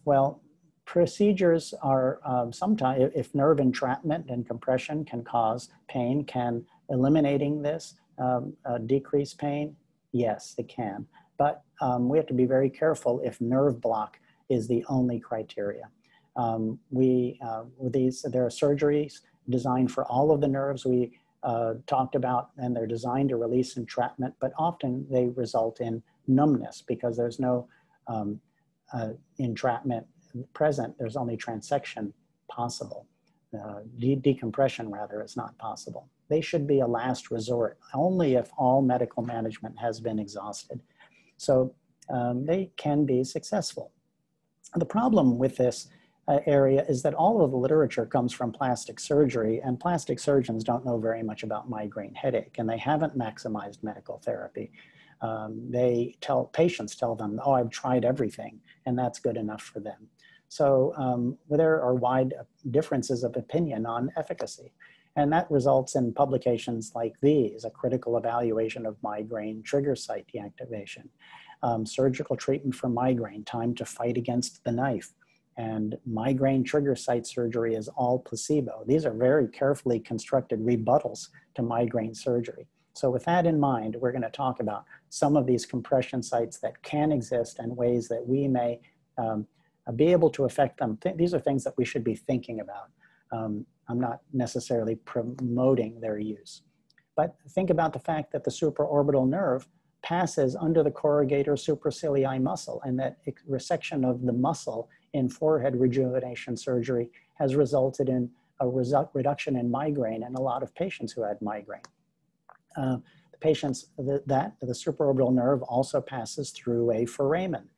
Well, procedures are um, sometimes, if nerve entrapment and compression can cause pain, can eliminating this um, uh, decrease pain? Yes, it can. But um, we have to be very careful if nerve block is the only criteria. Um, we, uh, these, there are surgeries designed for all of the nerves we uh, talked about, and they're designed to release entrapment, but often they result in numbness because there's no um, uh, entrapment present, there's only transection possible. Uh, de decompression, rather, is not possible. They should be a last resort, only if all medical management has been exhausted. So um, they can be successful. The problem with this uh, area is that all of the literature comes from plastic surgery and plastic surgeons don't know very much about migraine headache and they haven't maximized medical therapy. Um, they tell patients tell them, oh, I've tried everything and that's good enough for them. So um, there are wide differences of opinion on efficacy. And that results in publications like these, a critical evaluation of migraine trigger site deactivation, um, surgical treatment for migraine, time to fight against the knife, and migraine trigger site surgery is all placebo. These are very carefully constructed rebuttals to migraine surgery. So with that in mind, we're gonna talk about some of these compression sites that can exist and ways that we may um, be able to affect them. Th these are things that we should be thinking about. Um, I'm not necessarily promoting their use. But think about the fact that the supraorbital nerve passes under the corrugator supercilii muscle, and that resection of the muscle in forehead rejuvenation surgery has resulted in a reduction in migraine in a lot of patients who had migraine. Uh, the patients, that, the supraorbital nerve also passes through a foramen.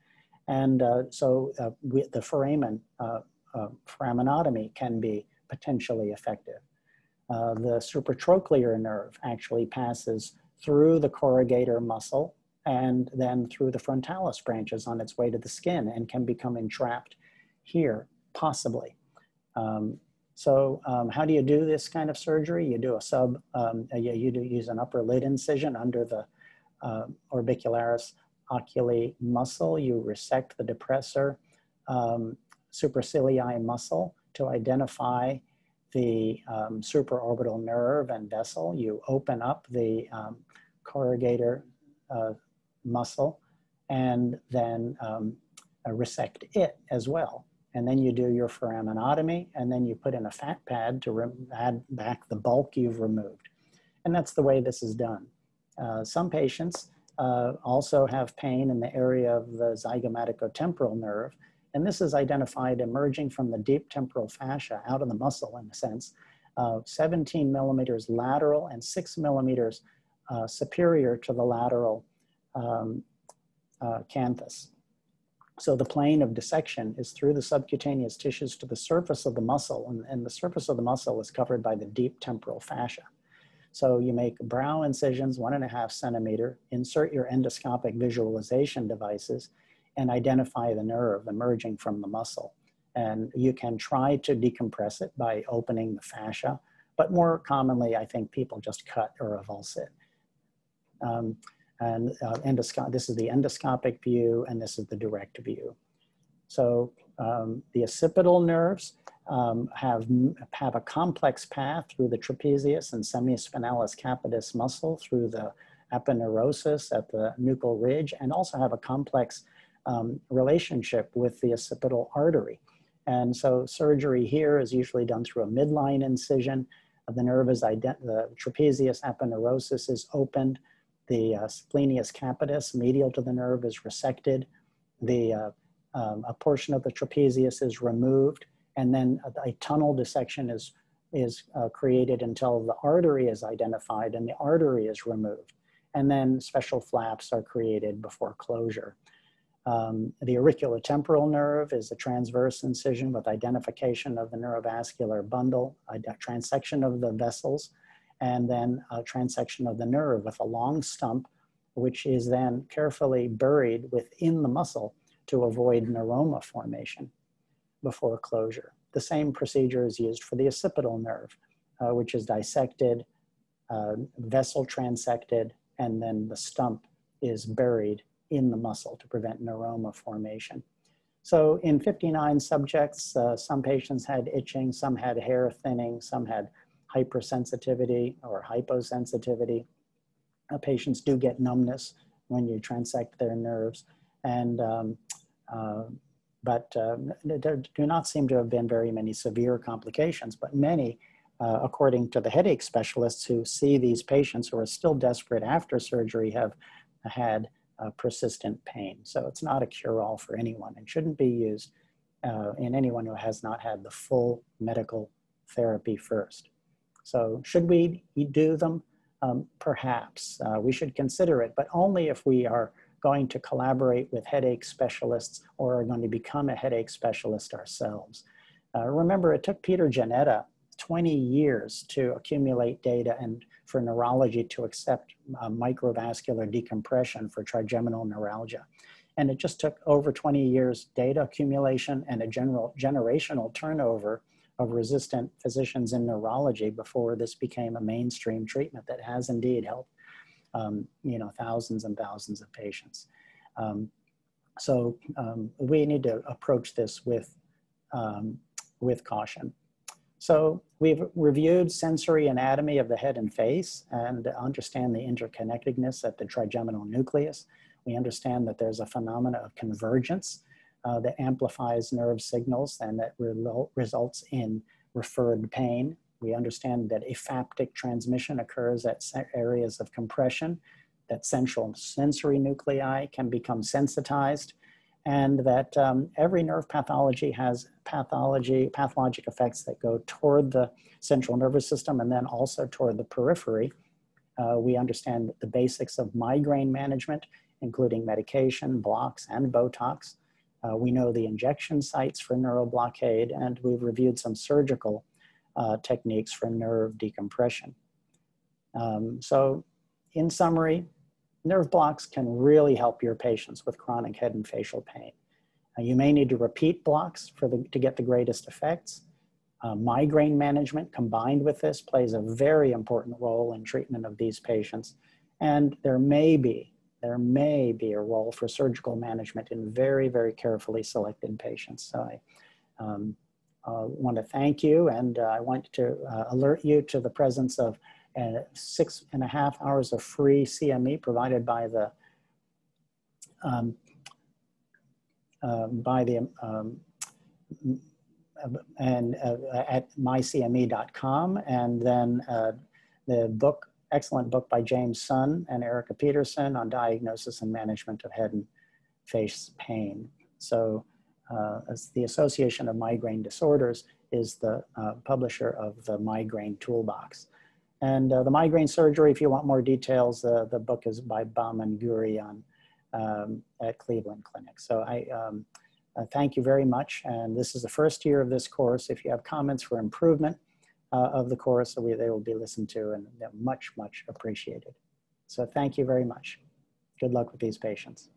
And uh, so uh, we, the foramen uh, uh, foraminotomy can be potentially effective. Uh, the supratrochlear nerve actually passes through the corrugator muscle and then through the frontalis branches on its way to the skin and can become entrapped here, possibly. Um, so um, how do you do this kind of surgery? You do a sub, um, you, you do use an upper lid incision under the uh, orbicularis oculi muscle. You resect the depressor um, supercilii muscle to identify the um, supraorbital nerve and vessel. You open up the um, corrugator uh, muscle and then um, uh, resect it as well. And then you do your foraminotomy and then you put in a fat pad to add back the bulk you've removed. And that's the way this is done. Uh, some patients uh, also have pain in the area of the zygomaticotemporal nerve and this is identified emerging from the deep temporal fascia out of the muscle in a sense, uh, 17 millimeters lateral and six millimeters uh, superior to the lateral um, uh, canthus. So the plane of dissection is through the subcutaneous tissues to the surface of the muscle, and, and, the surface of the muscle is covered by the deep temporal fascia. So you make brow incisions, one and a half centimeter, insert your endoscopic visualization devices, and identify the nerve emerging from the muscle. And you can try to decompress it by opening the fascia, but more commonly, I think people just cut or avulse it. Um, and uh, this is the endoscopic view, and this is the direct view. So um, the occipital nerves um, have, have a complex path through the trapezius and semispinalis capitis muscle, through the aponeurosis at the nuchal ridge, and also have a complex um, relationship with the occipital artery. And so surgery here is usually done through a midline incision. The nerve is the trapezius aponeurosis is opened. The uh, splenius capitis, medial to the nerve, is resected. The uh, um, a portion of the trapezius is removed, and then a, a tunnel dissection is is uh, created until the artery is identified and the artery is removed. And then special flaps are created before closure. Um, the auriculotemporal nerve is a transverse incision with identification of the neurovascular bundle, a transection of the vessels, and then a transection of the nerve with a long stump, which is then carefully buried within the muscle to avoid neuroma formation before closure. The same procedure is used for the occipital nerve, uh, which is dissected, uh, vessel transected, and then the stump is buried in the muscle to prevent neuroma formation. So in 59 subjects, uh, some patients had itching, some had hair thinning, some had hypersensitivity or hyposensitivity. Uh, patients do get numbness when you transect their nerves. And, um, uh, but uh, there do not seem to have been very many severe complications, but many, uh, according to the headache specialists who see these patients who are still desperate after surgery, have had uh, persistent pain. So it's not a cure-all for anyone and shouldn't be used uh, in anyone who has not had the full medical therapy first. So should we do them? Um, perhaps. Uh, we should consider it, but only if we are going to collaborate with headache specialists or are going to become a headache specialist ourselves. Uh, remember, it took Peter Jannetta 20 years to accumulate data and for neurology to accept uh, microvascular decompression for trigeminal neuralgia. And it just took over 20 years data accumulation and a general generational turnover of resistant physicians in neurology before this became a mainstream treatment that has indeed helped um, you know, thousands and thousands of patients. Um, so um, we need to approach this with, um, with caution. So we've reviewed sensory anatomy of the head and face and understand the interconnectedness at the trigeminal nucleus. We understand that there's a phenomena of convergence uh, that amplifies nerve signals and that re results in referred pain. We understand that ephaptic transmission occurs at areas of compression that central sensory nuclei can become sensitized and that um, every nerve pathology has pathology, pathologic effects that go toward the central nervous system and then also toward the periphery. Uh, we understand the basics of migraine management, including medication, blocks, and Botox. Uh, we know the injection sites for neuroblockade, and we've reviewed some surgical uh, techniques for nerve decompression. Um, so in summary, nerve blocks can really help your patients with chronic head and facial pain. You may need to repeat blocks for the, to get the greatest effects. Uh, migraine management combined with this plays a very important role in treatment of these patients. And there may be, there may be a role for surgical management in very, very carefully selected patients. So I um, uh, want to thank you and uh, I want to uh, alert you to the presence of and six and a half hours of free CME provided by the um, uh, by the um, and uh, at mycme.com and then uh, the book excellent book by James Sun and Erica Peterson on diagnosis and management of head and face pain. So uh, as the Association of Migraine Disorders is the uh, publisher of the Migraine Toolbox. And uh, the migraine surgery, if you want more details, uh, the book is by Bahman Guyuron um, at Cleveland Clinic. So I um, uh, thank you very much. And this is the first year of this course. If you have comments for improvement uh, of the course, we, they will be listened to and they're much, much appreciated. So thank you very much. Good luck with these patients.